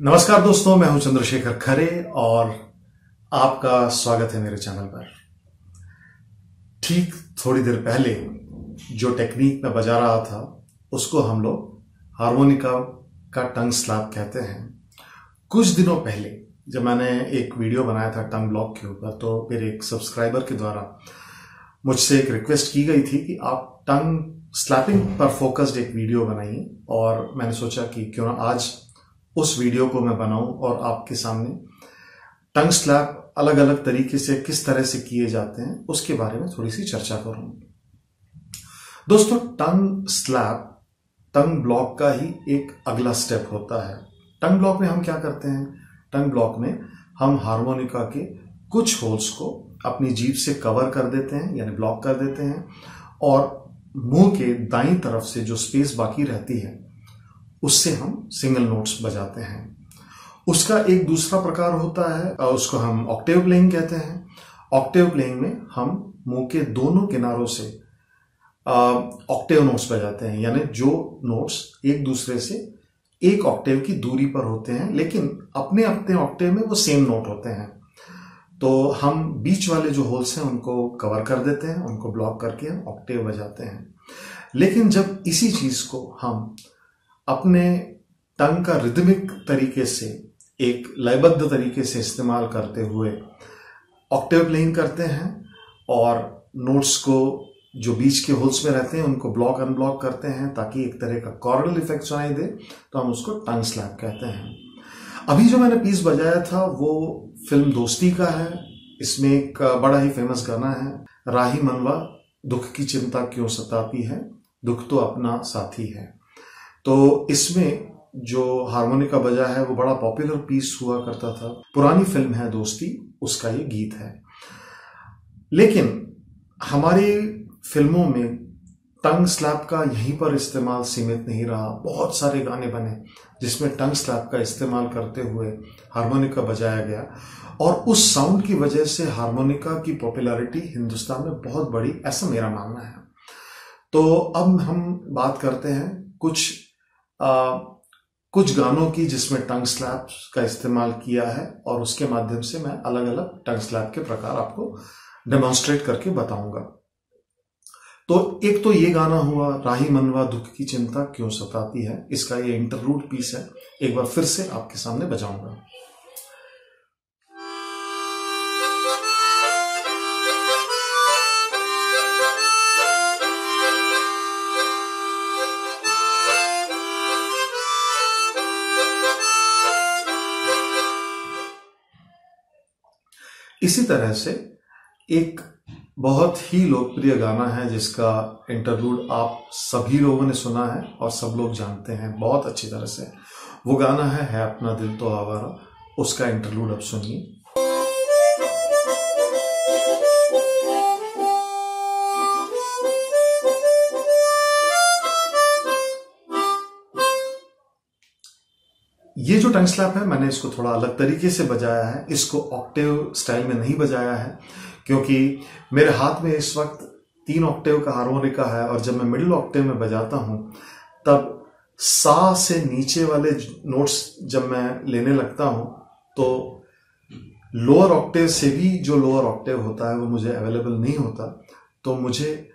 नमस्कार दोस्तों मैं हूँ चंद्रशेखर खरे और आपका स्वागत है मेरे चैनल पर। ठीक थोड़ी देर पहले जो टेक्निक मैं बजा रहा था, उसको हम लोग हारमोनिका का टंग स्लैप कहते हैं। कुछ दिनों पहले जब मैंने एक वीडियो बनाया था टंग ब्लॉक के ऊपर तो मेरे एक सब्सक्राइबर के द्वारा मुझसे एक रिक्वेस्ट की गई थी कि आप टंग स्लैपिंग पर फोकस्ड एक वीडियो बनाइए, और मैंने सोचा कि क्यों ना आज उस वीडियो को मैं बनाऊँ और आपके सामने टंग स्लैप अलग अलग तरीके से किस तरह से किए जाते हैं, उसके बारे में थोड़ी सी चर्चा करूँ दोस्तों, टंग स्लैब, टंग ब्लॉक का ही एक अगला स्टेप होता है। टंग ब्लॉक में हम क्या करते हैं? टंग ब्लॉक में हम हारमोनिका के कुछ होल्स को अपनी जीप से कवर कर देते हैं, यानी ब्लॉक कर देते हैं, और मुँह के दाई तरफ़ से जो स्पेस बाकी रहती है, उससे हम सिंगल नोट्स बजाते हैं। उसका एक दूसरा प्रकार होता है उसको हम ऑक्टेव प्लेइंग कहते हैं। ऑक्टेव प्लेइंग में हम मुँह के दोनों किनारों से ऑक्टेव नोट्स बजाते हैं, यानी जो नोट्स एक दूसरे से एक ऑक्टेव की दूरी पर होते हैं, लेकिन अपने अपने ऑक्टेव में वो सेम नोट होते हैं। तो हम बीच वाले जो होल्स हैं, उनको कवर कर देते हैं, उनको ब्लॉक करके हम ऑक्टेव बजाते हैं। लेकिन जब इसी चीज़ को हम अपने टंग का रिदमिक तरीके से एक लयबद्ध तरीके से इस्तेमाल करते हुए ऑक्टेव प्लेइंग करते हैं और नोट्स को जो बीच के होल्स में रहते हैं, उनको ब्लॉक अनब्लॉक करते हैं ताकि एक तरह का कॉर्नल इफ़ेक्ट सुनाई दे तो हम उसको टंग स्लैप कहते हैं। अभी जो मैंने पीस बजाया था, वो फ़िल्म दोस्ती का है। इसमें एक बड़ा ही फ़ेमस गाना है, राही मनवा, दुख की चिंता क्यों सताती है? दुख तो अपना साथी है। तो इसमें जो हारमोनिका बजा है वो बड़ा पॉपुलर पीस हुआ करता था। पुरानी फ़िल्म है दोस्ती उसका ये गीत है। लेकिन हमारी फ़िल्मों में टंग स्लैप का यहीं पर इस्तेमाल सीमित नहीं रहा। बहुत सारे गाने बने जिसमें टंग स्लैप का इस्तेमाल करते हुए हारमोनिका बजाया गया। और उस साउंड की वजह से हारमोनिका की पॉपुलैरिटी हिंदुस्तान में बहुत बड़ी ऐसा मेरा मानना है। तो अब हम बात करते हैं कुछ आ, कुछ गानों की जिसमें टंग स्लैप का इस्तेमाल किया है और उसके माध्यम से मैं अलग अलग टंग स्लैप के प्रकार आपको डेमोन्स्ट्रेट करके बताऊँगा। तो एक तो ये गाना हुआ, राही मनवा दुख की चिंता क्यों सताती है? इसका ये इंटरलूड पीस है। एक बार फिर से आपके सामने बजाऊँगा। इसी तरह से एक बहुत ही लोकप्रिय गाना है जिसका इंटरव्यूड आप सभी लोगों ने सुना है और सब लोग जानते हैं बहुत अच्छी तरह से। वो गाना है, है अपना दिल तो आवारा उसका इंटरव्यूड अब सुनिए। ये जो टंग स्लैप है, मैंने इसको थोड़ा अलग तरीके से बजाया है। इसको ऑक्टेव स्टाइल में नहीं बजाया है, क्योंकि मेरे हाथ में इस वक्त तीन ऑक्टेव का हारमोनिका है और जब मैं मिडिल ऑक्टेव में बजाता हूँ, तब सा से नीचे वाले नोट्स जब मैं लेने लगता हूँ तो लोअर ऑक्टेव से भी जो लोअर ऑक्टेव होता है, वो मुझे अवेलेबल नहीं होता। तो मुझे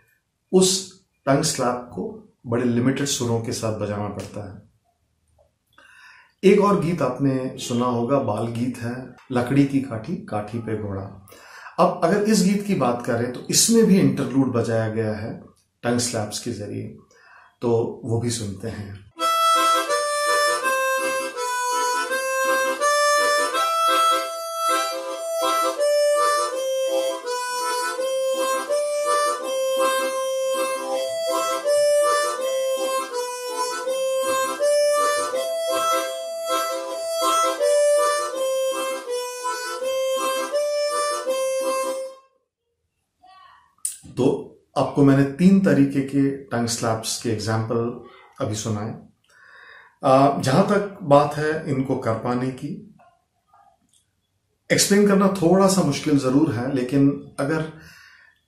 उस टंग स्लैप को बड़े लिमिटेड सुरों के साथ बजाना पड़ता है। एक और गीत आपने सुना होगा बाल गीत है, लकड़ी की काठी काठी पे घोड़ा। अब अगर इस गीत की बात करें तो इसमें भी इंटरलूड बजाया गया है टंग स्लैब्स के ज़रिए। तो वो भी सुनते हैं। आपको मैंने तीन तरीके के टंग स्लैप्स के एग्ज़ाम्पल अभी सुनाए। जहाँ तक बात है इनको कर पाने की एक्सप्लेन करना थोड़ा सा मुश्किल ज़रूर है, लेकिन अगर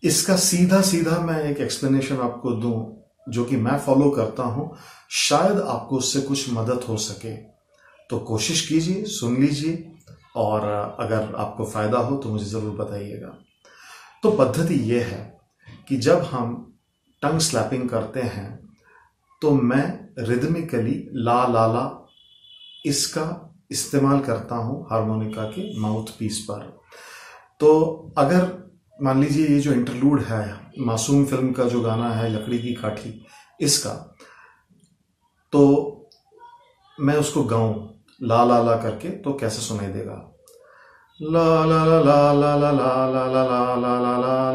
इसका सीधा सीधा मैं एक एक्सप्लेनेशन आपको दूँ, जो कि मैं फॉलो करता हूँ, शायद आपको उससे कुछ मदद हो सके। तो कोशिश कीजिए, सुन लीजिए, और अगर आपको फ़ायदा हो तो मुझे ज़रूर बताइएगा। तो पद्धति यह है कि जब हम टंग स्लैपिंग करते हैं तो मैं रिदमिकली ला ला ला इसका इस्तेमाल करता हूँ हारमोनिका के माउथ पीस पर तो अगर मान लीजिए ये जो इंटरलूड है मासूम फ़िल्म का जो गाना है लकड़ी की काठी इसका तो मैं उसको गाऊं ला ला ला करके तो कैसे सुनाई देगा ला ला ला ला ला ला ला ला ला ला ला ला ला ला ला ला ला ला ला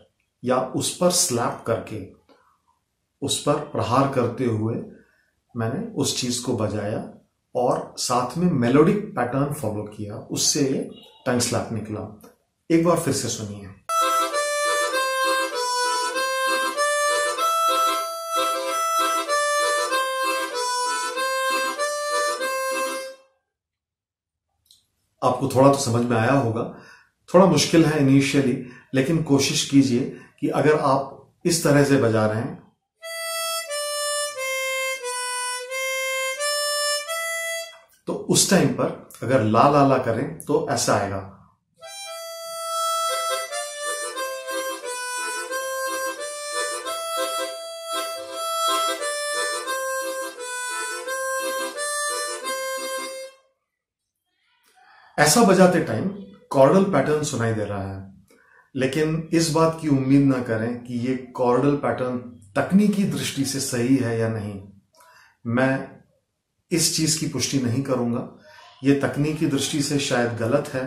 या उस पर स्लैप करके, उस पर प्रहार करते हुए मैंने उस चीज़ को बजाया और साथ में मेलोडिक पैटर्न फॉलो किया। उससे टंग स्लैप निकला। एक बार फिर से सुनिए। आपको थोड़ा तो समझ में आया होगा। थोड़ा मुश्किल है इनिशियली लेकिन कोशिश कीजिए कि अगर आप इस तरह से बजा रहे हैं तो उस टाइम पर अगर ला ला ला करें तो ऐसा आएगा। ऐसा बजाते टाइम कॉर्डल पैटर्न सुनाई दे रहा है। लेकिन इस बात की उम्मीद ना करें कि ये कॉर्डल पैटर्न तकनीकी दृष्टि से सही है या नहीं। मैं इस चीज़ की पुष्टि नहीं करूँगा। ये तकनीकी दृष्टि से शायद गलत है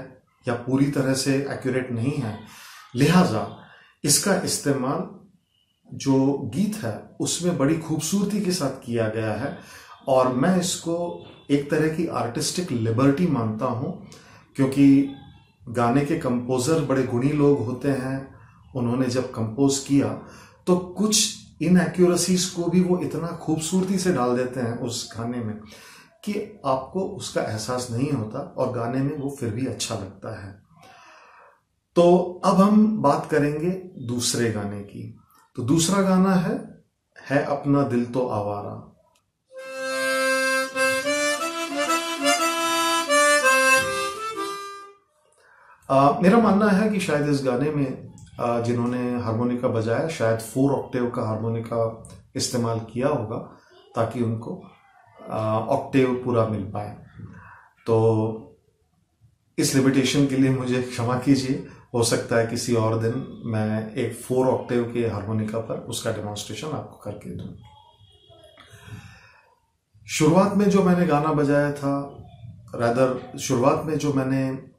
या पूरी तरह से एक्यूरेट नहीं है। लिहाजा इसका इस्तेमाल जो गीत है, उसमें बड़ी खूबसूरती के साथ किया गया है और मैं इसको एक तरह की आर्टिस्टिक लिबर्टी मानता हूँ, क्योंकि गाने के कंपोजर बड़े गुणी लोग होते हैं, उन्होंने जब कंपोज किया तो कुछ इनएक्यूरेसीज को भी वो इतना खूबसूरती से डाल देते हैं उस गाने में कि आपको उसका एहसास नहीं होता और गाने में वो फिर भी अच्छा लगता है। तो अब हम बात करेंगे दूसरे गाने की। तो दूसरा गाना है है अपना दिल तो आवारा। आ, मेरा मानना है कि शायद इस गाने में जिन्होंने हारमोनिका बजाया शायद फोर ऑक्टेव का हारमोनिका इस्तेमाल किया होगा ताकि उनको ऑक्टेव पूरा मिल पाए। तो इस लिमिटेशन के लिए मुझे क्षमा कीजिए। हो सकता है किसी और दिन मैं एक फोर ऑक्टेव के हारमोनिका पर उसका डेमोन्स्ट्रेशन आपको करके दूँ। शुरुआत में जो मैंने गाना बजाया था रैदर शुरुआत में जो मैंने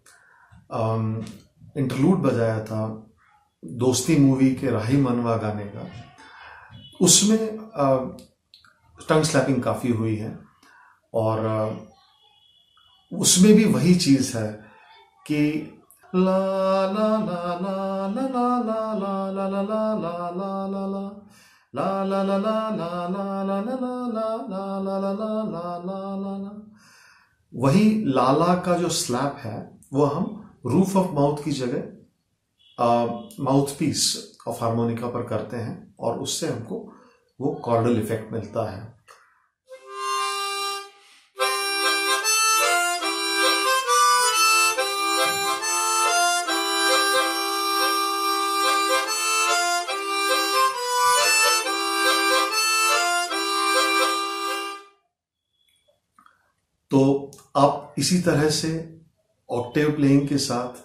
इंटरलूड बजाया था दोस्ती मूवी के राही मनवा गाने का उसमें टंग स्लैपिंग काफ़ी हुई है और उसमें भी वही चीज़ है कि वही लाला का जो स्लैप है वो हम रूफ ऑफ़ माउथ की जगह माउथ पीस ऑफ़ हारमोनिका पर करते हैं और उससे हमको वो कॉर्डल इफ़ेक्ट मिलता है। तो आप इसी तरह से ऑक्टेव प्लेइंग के साथ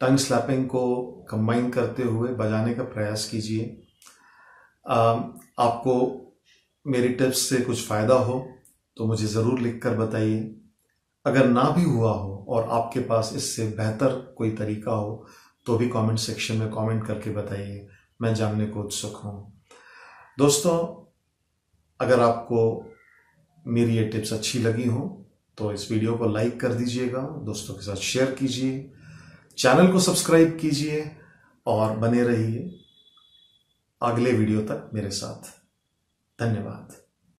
टंग स्लैपिंग को कंबाइन करते हुए बजाने का प्रयास कीजिए। आपको मेरी टिप्स से कुछ फ़ायदा हो तो मुझे ज़रूर लिख कर बताइए। अगर ना भी हुआ हो और आपके पास इससे बेहतर कोई तरीका हो तो भी कमेंट सेक्शन में कमेंट करके बताइए। मैं जानने को उत्सुक हूँ। दोस्तों, अगर आपको मेरी ये टिप्स अच्छी लगी हो तो इस वीडियो को लाइक कर दीजिएगा, दोस्तों के साथ शेयर कीजिए, चैनल को सब्सक्राइब कीजिए और बने रहिए अगले वीडियो तक मेरे साथ। धन्यवाद।